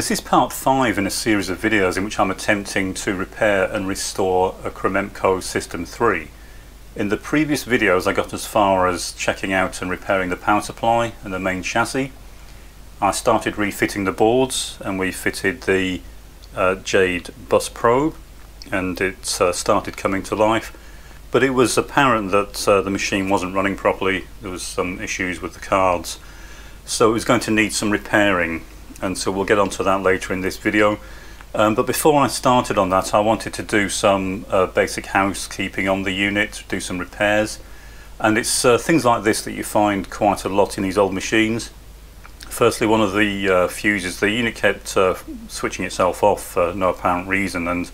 This is part 5 in a series of videos in which I'm attempting to repair and restore a Cromemco System 3. In the previous videos I got as far as checking out and repairing the power supply and the main chassis. I started refitting the boards and we fitted the uh, Jade bus probe and it uh, started coming to life but it was apparent that uh, the machine wasn't running properly, there was some issues with the cards so it was going to need some repairing and so we'll get onto that later in this video. Um, but before I started on that I wanted to do some uh, basic housekeeping on the unit, do some repairs and it's uh, things like this that you find quite a lot in these old machines. Firstly one of the uh, fuses, the unit kept uh, switching itself off for no apparent reason and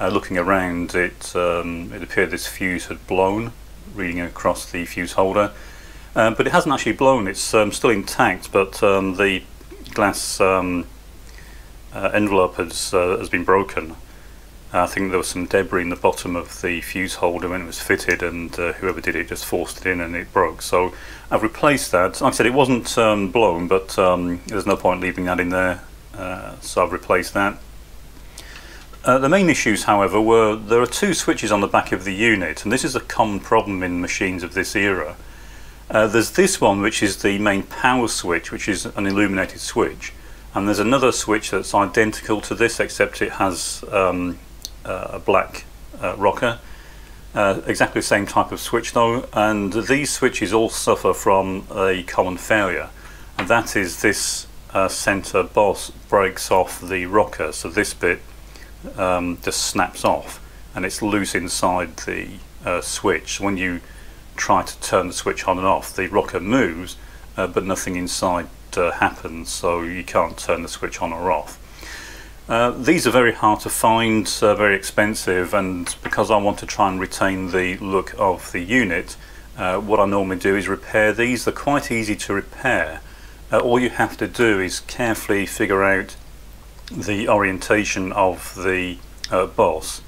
uh, looking around it, um, it appeared this fuse had blown reading across the fuse holder. Um, but it hasn't actually blown, it's um, still intact, but um, the glass um, uh, envelope has, uh, has been broken. I think there was some debris in the bottom of the fuse holder when it was fitted and uh, whoever did it just forced it in and it broke. So I've replaced that. Like I said, it wasn't um, blown, but um, there's no point leaving that in there. Uh, so I've replaced that. Uh, the main issues, however, were there are two switches on the back of the unit, and this is a common problem in machines of this era. Uh, there's this one which is the main power switch which is an illuminated switch. And there's another switch that's identical to this except it has um, uh, a black uh, rocker. Uh, exactly the same type of switch though. And these switches all suffer from a common failure. And that is this uh, center boss breaks off the rocker so this bit um, just snaps off and it's loose inside the uh, switch. When you try to turn the switch on and off, the rocker moves, uh, but nothing inside uh, happens, so you can't turn the switch on or off. Uh, these are very hard to find, uh, very expensive, and because I want to try and retain the look of the unit, uh, what I normally do is repair these. They're quite easy to repair. Uh, all you have to do is carefully figure out the orientation of the boss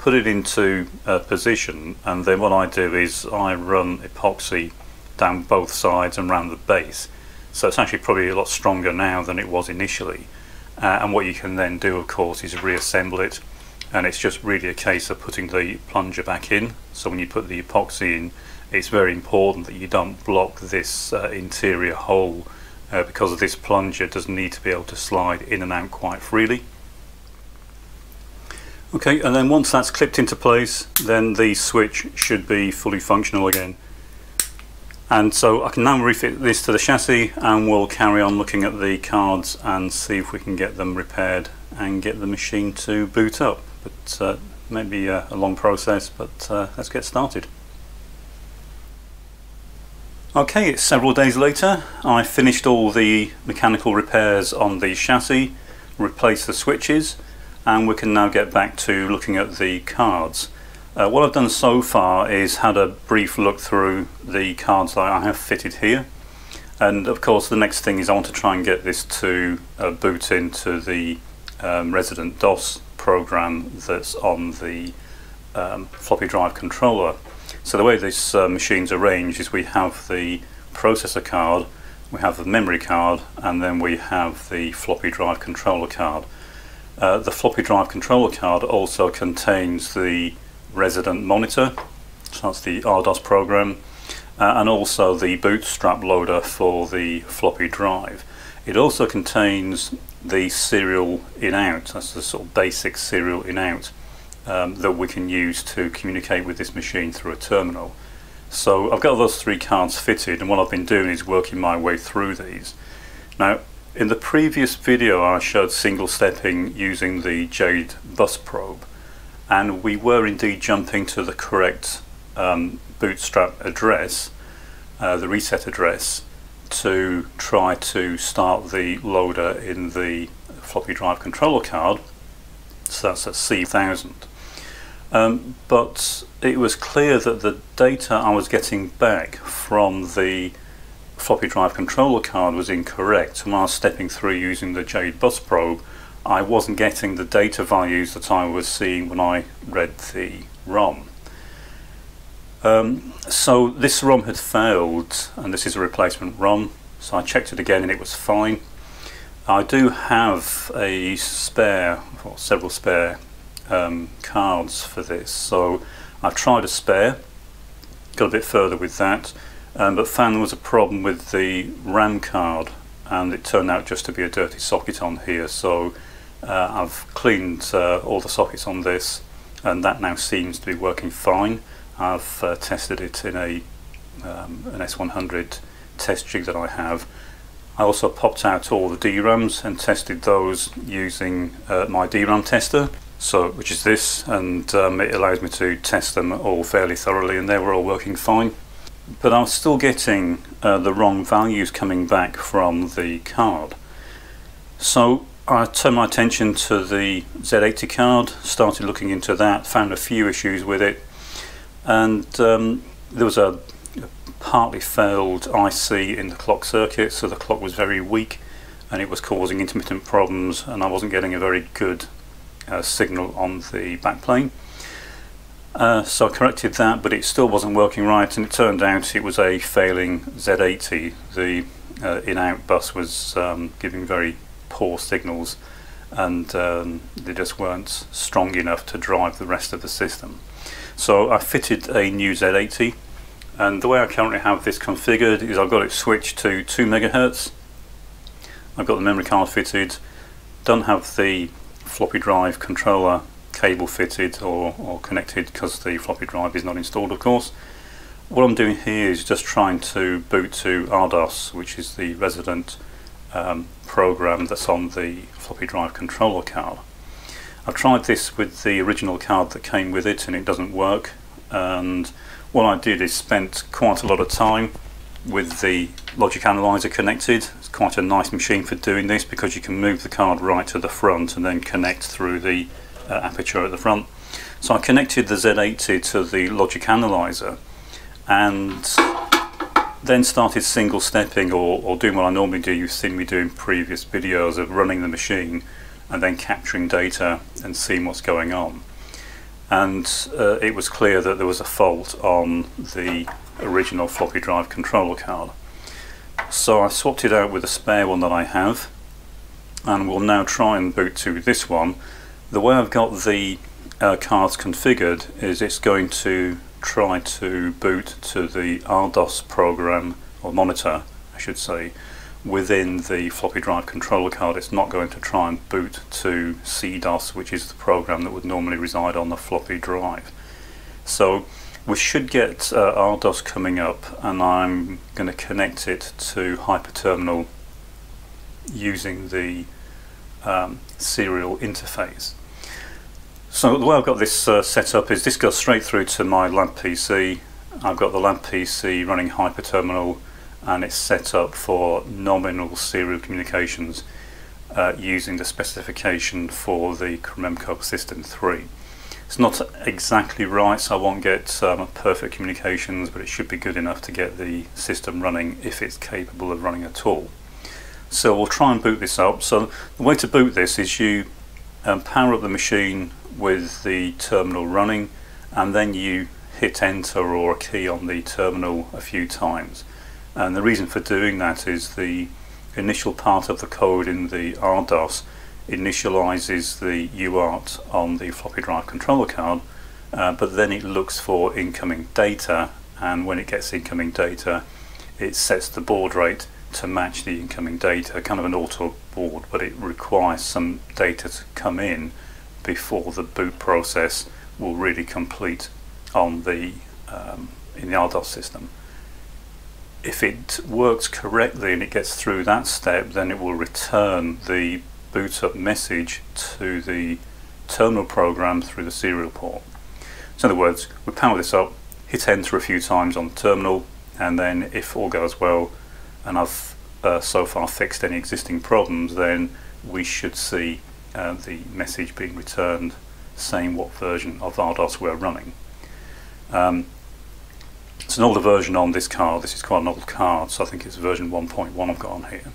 put it into a position and then what I do is I run epoxy down both sides and around the base. So it's actually probably a lot stronger now than it was initially. Uh, and what you can then do of course is reassemble it. And it's just really a case of putting the plunger back in. So when you put the epoxy in it's very important that you don't block this uh, interior hole uh, because this plunger does need to be able to slide in and out quite freely Okay, and then once that's clipped into place, then the switch should be fully functional again. And so I can now refit this to the chassis and we'll carry on looking at the cards and see if we can get them repaired and get the machine to boot up. But uh, maybe a, a, long process, but uh, let's get started. Okay, it's several days later. I finished all the mechanical repairs on the chassis, replaced the switches, and we can now get back to looking at the cards. Uh, what I've done so far is had a brief look through the cards that I have fitted here and of course the next thing is I want to try and get this to uh, boot into the um, resident DOS program that's on the um, floppy drive controller. So the way this uh, machine's arranged is we have the processor card, we have the memory card and then we have the floppy drive controller card. Uh, the floppy drive controller card also contains the resident monitor, so that's the RDOS program, uh, and also the bootstrap loader for the floppy drive. It also contains the serial in-out, that's the sort of basic serial in-out um, that we can use to communicate with this machine through a terminal. So I've got those three cards fitted and what I've been doing is working my way through these. Now in the previous video I showed single stepping using the Jade bus probe and we were indeed jumping to the correct um, bootstrap address, uh, the reset address, to try to start the loader in the floppy drive controller card, so that's at C1000. Um, but it was clear that the data I was getting back from the floppy drive controller card was incorrect and was stepping through using the Jade bus probe I wasn't getting the data values that I was seeing when I read the ROM. Um, so this ROM had failed and this is a replacement ROM so I checked it again and it was fine. I do have a spare, or several spare um, cards for this, so I've tried a spare, got a bit further with that, um, but found there was a problem with the RAM card and it turned out just to be a dirty socket on here so uh, I've cleaned uh, all the sockets on this and that now seems to be working fine. I've uh, tested it in a um, an S100 test jig that I have. I also popped out all the DRAMs and tested those using uh, my DRAM tester so which is this and um, it allows me to test them all fairly thoroughly and they were all working fine but I was still getting uh, the wrong values coming back from the card so I turned my attention to the Z80 card, started looking into that, found a few issues with it, and um, there was a, partly failed IC in the clock circuit, so the clock was very weak and it was causing intermittent problems, and I wasn't getting a very good uh, signal on the backplane. Uh, so I corrected that, but it still wasn't working right, and it turned out it was a failing Z80. The uh, in-out bus was um, giving very poor signals and um, they just weren't strong enough to drive the rest of the system. So I fitted a new Z80 and the way I currently have this configured is I've got it switched to 2 megahertz. I've got the memory card fitted, don't have the floppy drive controller cable fitted or, or connected because the floppy drive is not installed of course. What I'm doing here is just trying to boot to RDOS which is the resident um, program that's on the floppy drive controller card. I've tried this with the original card that came with it and it doesn't work and what I did is spent quite a lot of time with the logic analyzer connected. It's quite a nice machine for doing this because you can move the card right to the front and then connect through the aperture at the front. So I connected the Z80 to the logic analyzer and then started single stepping or, or doing what I normally do, you've seen me do in previous videos of running the machine and then capturing data and seeing what's going on. And uh, it was clear that there was a fault on the original floppy drive controller card. So I swapped it out with a spare one that I have and we'll now try and boot to this one. The way I've got the uh, cards configured is it's going to try to boot to the RDOS program or monitor I should say within the floppy drive controller card. It's not going to try and boot to CDOS which is the program that would normally reside on the floppy drive. So we should get uh, RDOS coming up and I'm going to connect it to HyperTerminal using the um, serial interface so the way I've got this uh, set up is this goes straight through to my lab PC. I've got the lab PC running HyperTerminal and it's set up for nominal serial communications uh, using the specification for the Cromemco System 3. It's not exactly right, so I won't get um, perfect communications, but it should be good enough to get the system running if it's capable of running at all. So we'll try and boot this up. So the way to boot this is you um, power up the machine with the terminal running and then you hit enter or a key on the terminal a few times. And the reason for doing that is the initial part of the code in the RDOS initializes the UART on the floppy drive controller card uh, but then it looks for incoming data and when it gets incoming data it sets the baud rate to match the incoming data, kind of an auto baud, but it requires some data to come in before the boot process will really complete on the um, in the RDOS system. If it works correctly and it gets through that step, then it will return the boot up message to the terminal program through the serial port. So in other words, we power this up, hit enter a few times on the terminal, and then if all goes well, and I've uh, so far fixed any existing problems, then we should see uh, the message being returned saying what version of RDOS we're running. Um, it's an older version on this card, this is quite an old card, so I think it's version 1.1 I've got on here.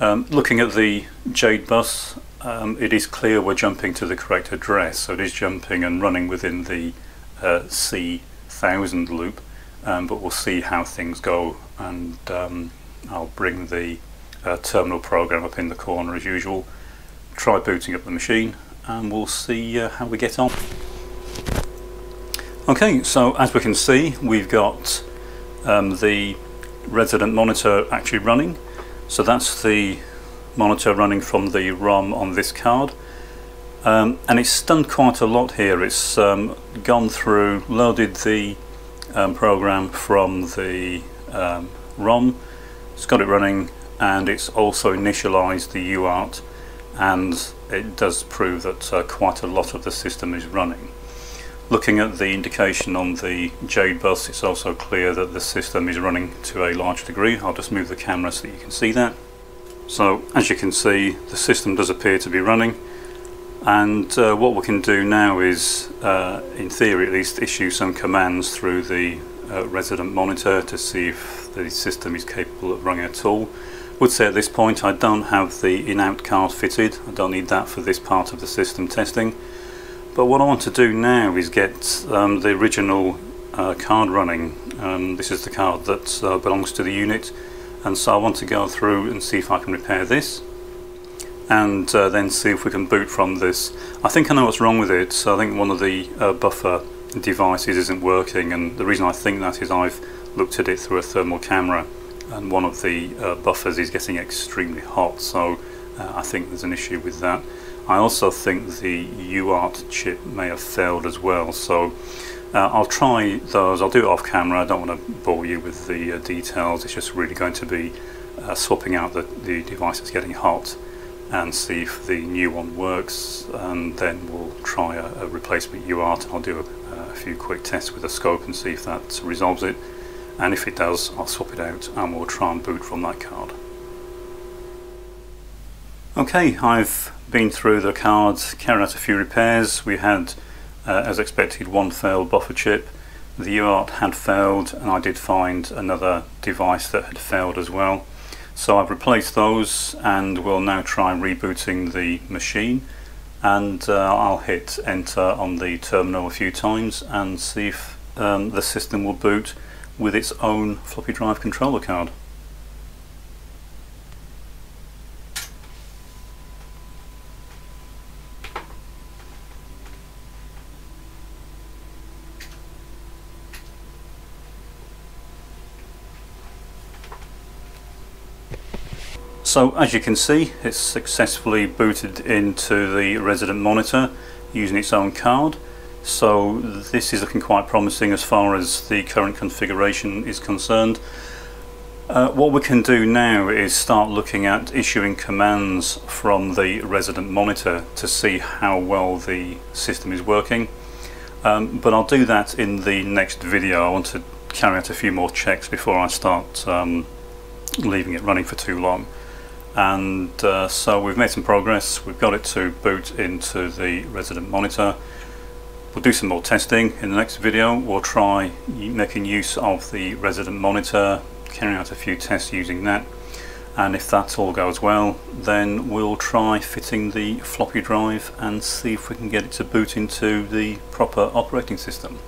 Um, looking at the Jade bus, um, it is clear we're jumping to the correct address, so it is jumping and running within the uh, C1000 loop, um, but we'll see how things go and um, I'll bring the uh, terminal program up in the corner as usual. Try booting up the machine and we'll see uh, how we get on. Okay, so as we can see, we've got um, the resident monitor actually running. So that's the monitor running from the ROM on this card. Um, and it's done quite a lot here. It's um, gone through, loaded the um, program from the um, ROM, it's got it running, and it's also initialized the UART, and it does prove that uh, quite a lot of the system is running. Looking at the indication on the Jade bus, it's also clear that the system is running to a large degree. I'll just move the camera so that you can see that. So as you can see, the system does appear to be running. And uh, what we can do now is, uh, in theory at least, issue some commands through the resident monitor to see if the system is capable of running at all. Would say at this point I don't have the in-out card fitted, I don't need that for this part of the system testing. But what I want to do now is get um, the original uh, card running. Um, this is the card that uh, belongs to the unit and so I want to go through and see if I can repair this and uh, then see if we can boot from this. I think I know what's wrong with it. So I think one of the uh, buffer devices isn't working and the reason I think that is I've looked at it through a thermal camera and one of the uh, buffers is getting extremely hot so uh, I think there's an issue with that. I also think the UART chip may have failed as well, so uh, I'll try those. I'll do it off camera. I don't want to bore you with the uh, details. It's just really going to be uh, swapping out the, the device that's getting hot and see if the new one works and then we'll try a, a replacement UART. and I'll do a, a, few quick tests with a scope and see if that resolves it and if it does I'll swap it out and we'll try and boot from that card. Okay, I've been through the cards, carried out a few repairs. We had, uh, as expected, one failed buffer chip. The UART had failed and I did find another device that had failed as well. So I've replaced those and we'll now try rebooting the machine and uh, I'll hit enter on the terminal a few times and see if um, the system will boot with its own floppy drive controller card. So as you can see it's successfully booted into the resident monitor using its own card so this is looking quite promising as far as the current configuration is concerned. Uh, what we can do now is start looking at issuing commands from the resident monitor to see how well the system is working. Um, but I'll do that in the next video. I want to carry out a few more checks before I start um, leaving it running for too long and uh, so we've made some progress. We've got it to boot into the resident monitor. We'll do some more testing in the next video. We'll try making use of the resident monitor carrying out a few tests using that. And if that all goes well then we'll try fitting the floppy drive and see if we can get it to boot into the proper operating system